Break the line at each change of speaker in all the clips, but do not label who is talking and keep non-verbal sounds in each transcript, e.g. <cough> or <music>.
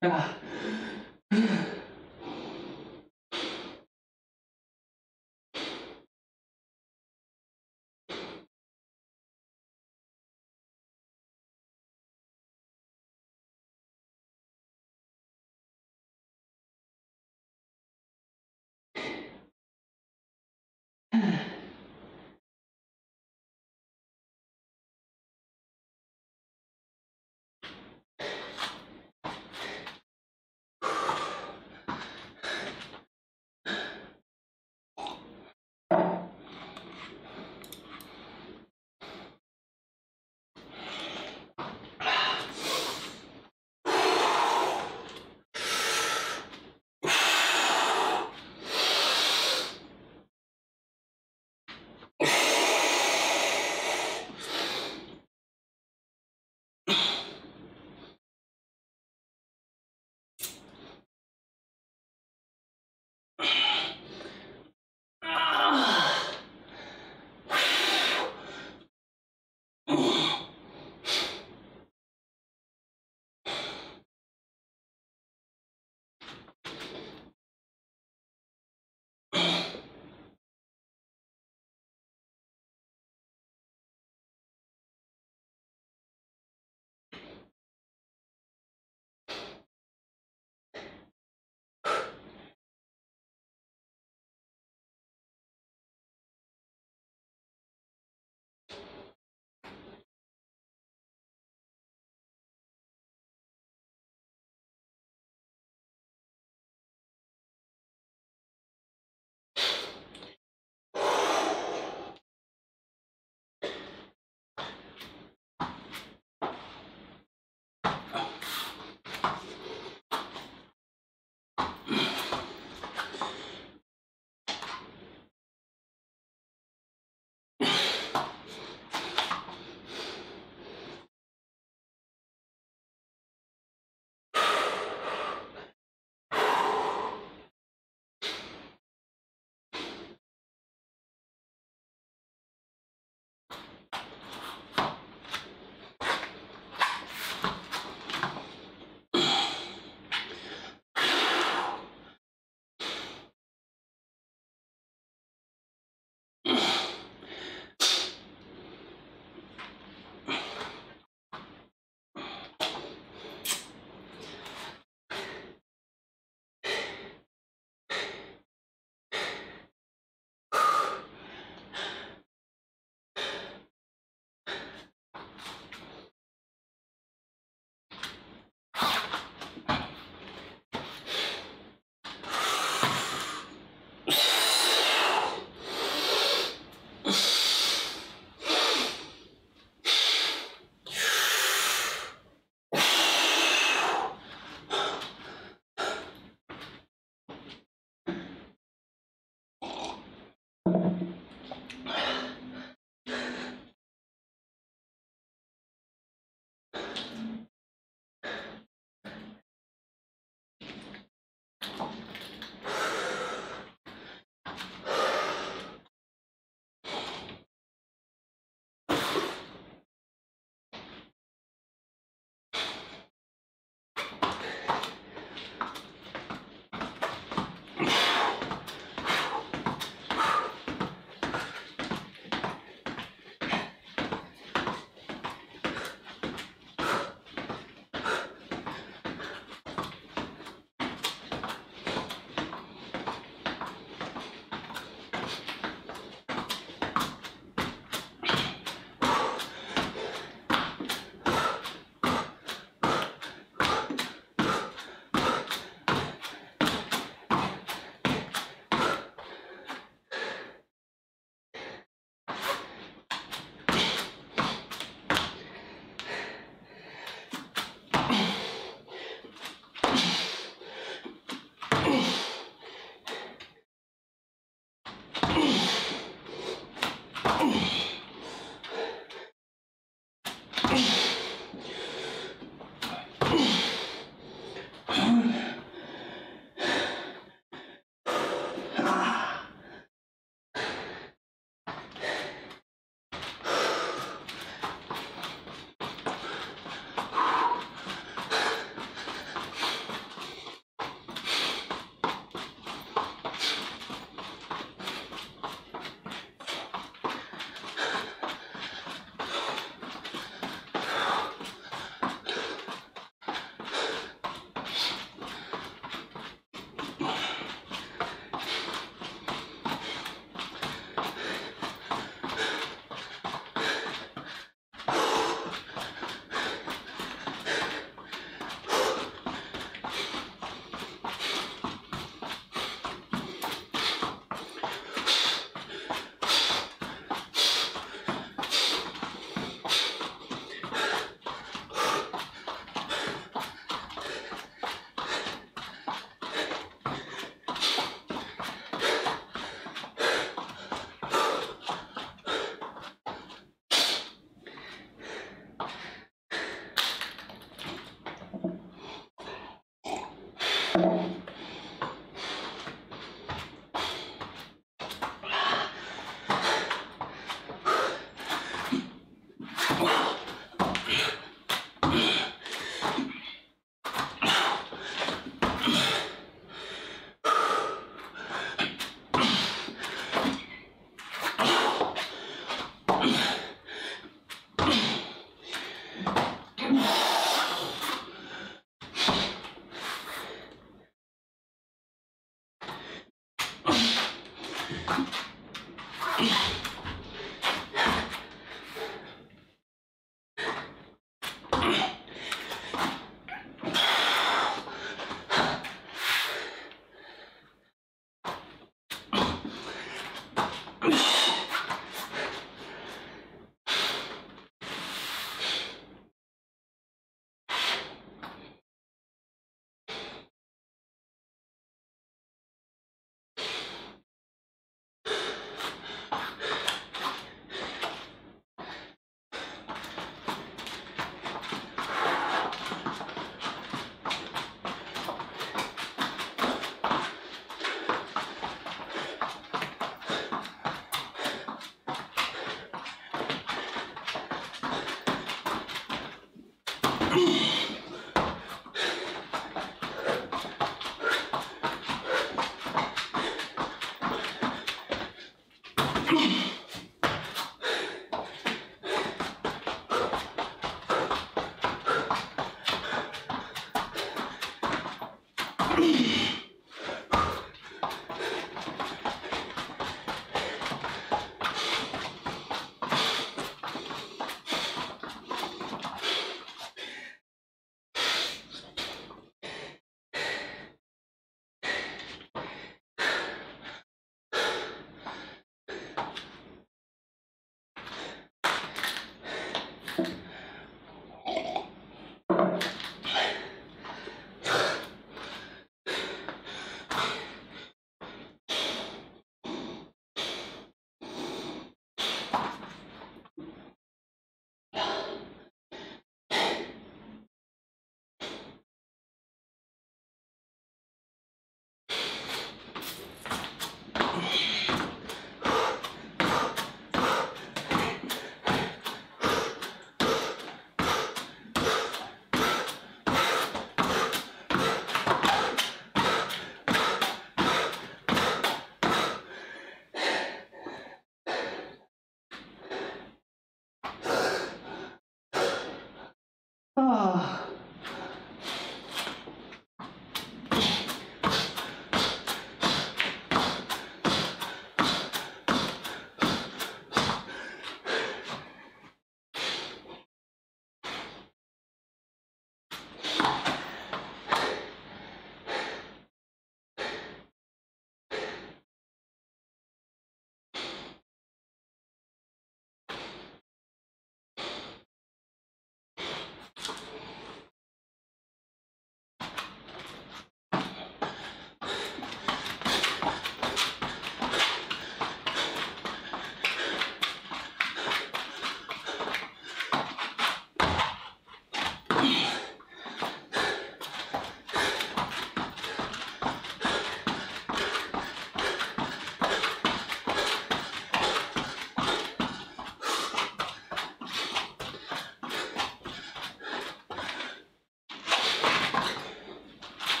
哎呀呀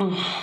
Oh. <sighs> <sighs>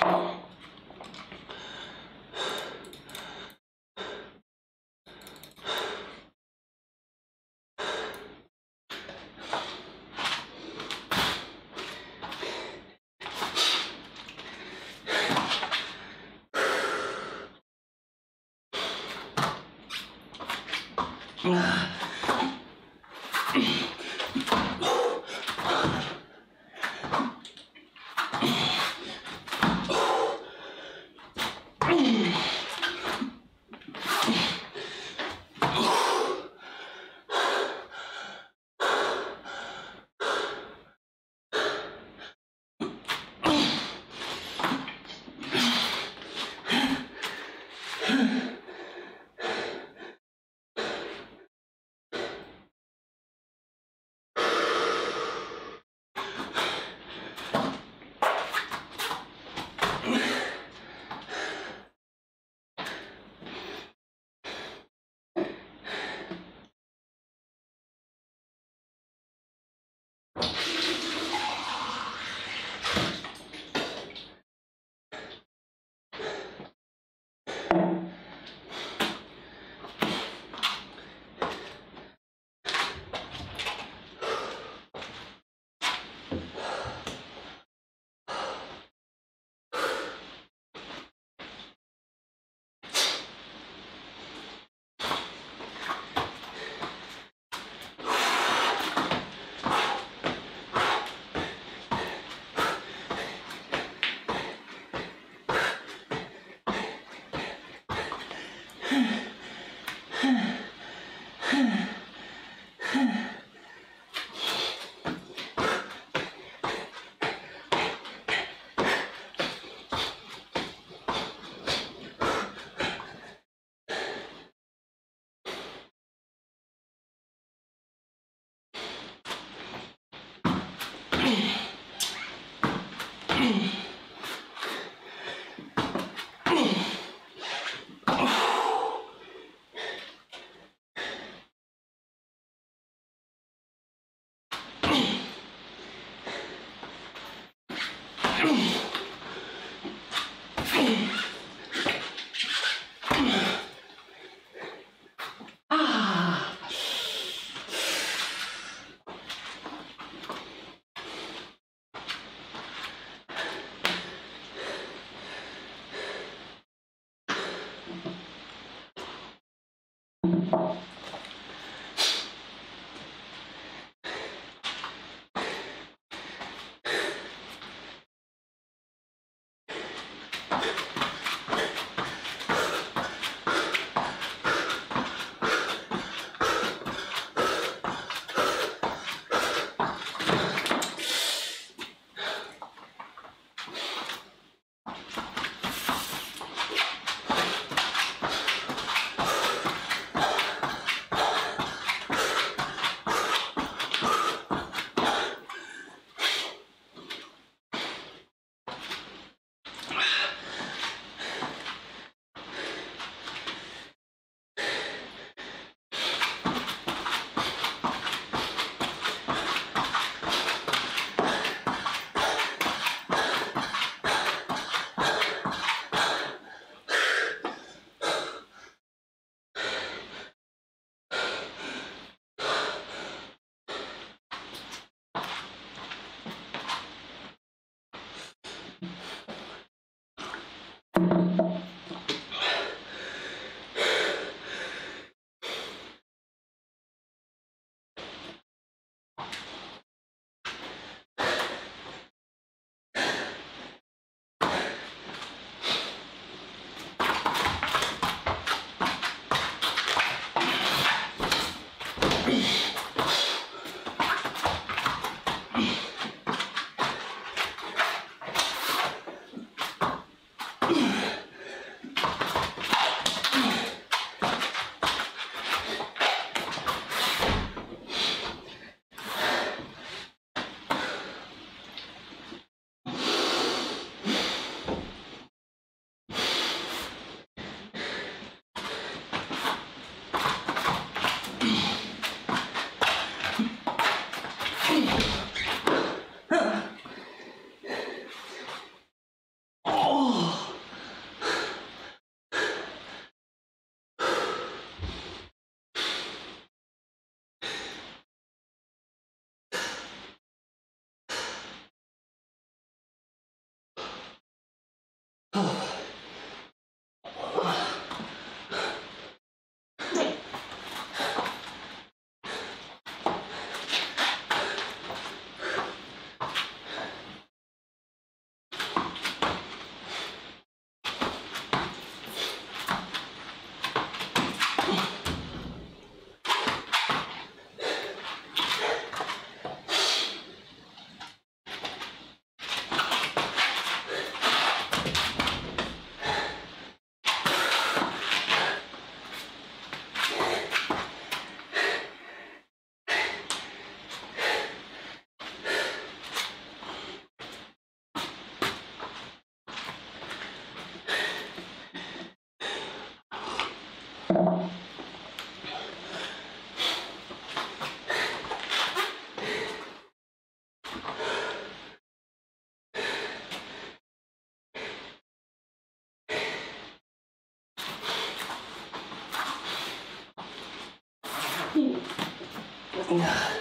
Yeah.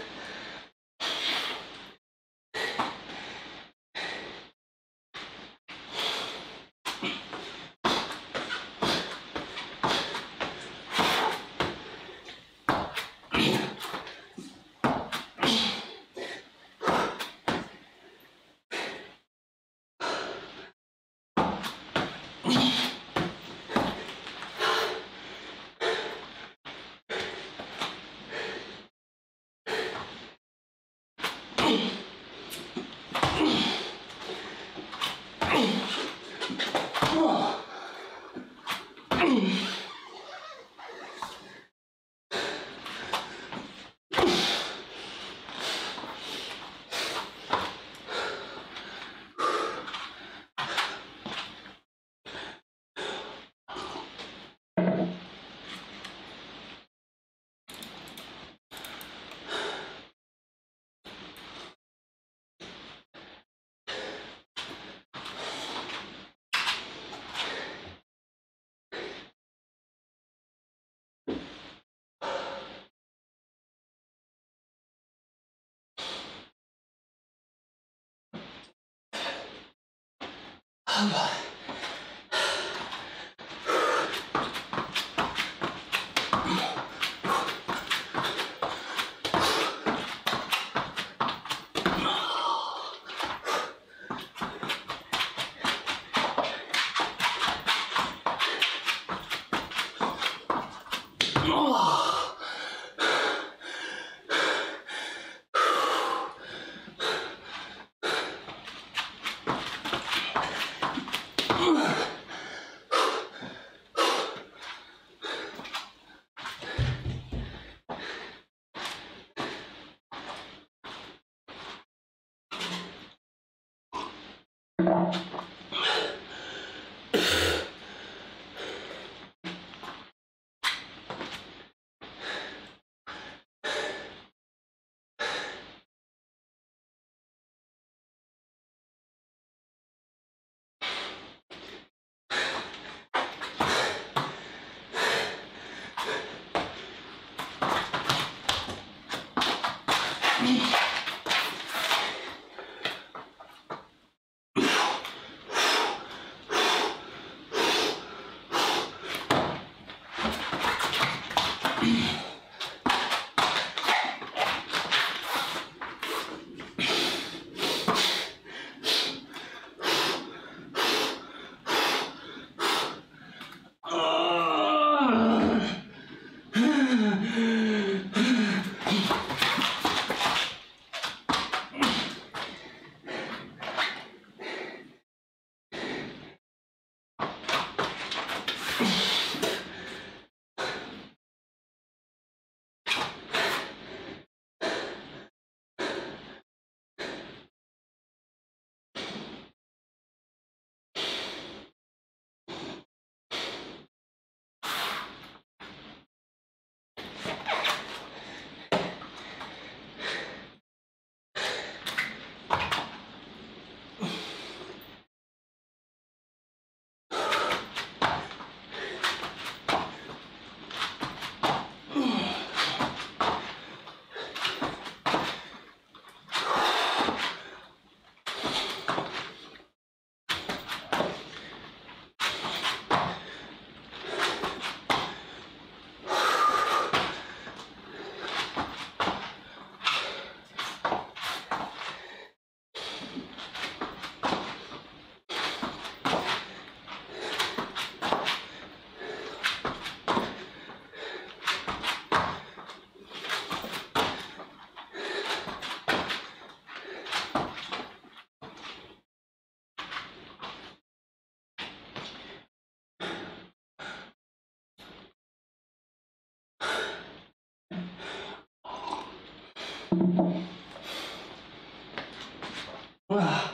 Oh <sighs> boy. <sighs> Oh. Ugh. <sighs> Ah.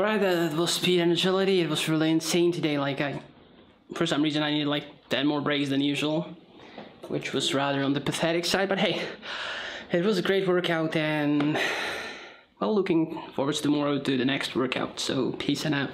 Alright, that was speed and agility. It was really insane today. Like I, for some reason, I needed like 10 more breaks than usual, which was rather on the pathetic side. But hey, it was a great workout and well, looking forward to tomorrow to the next workout. So peace and out.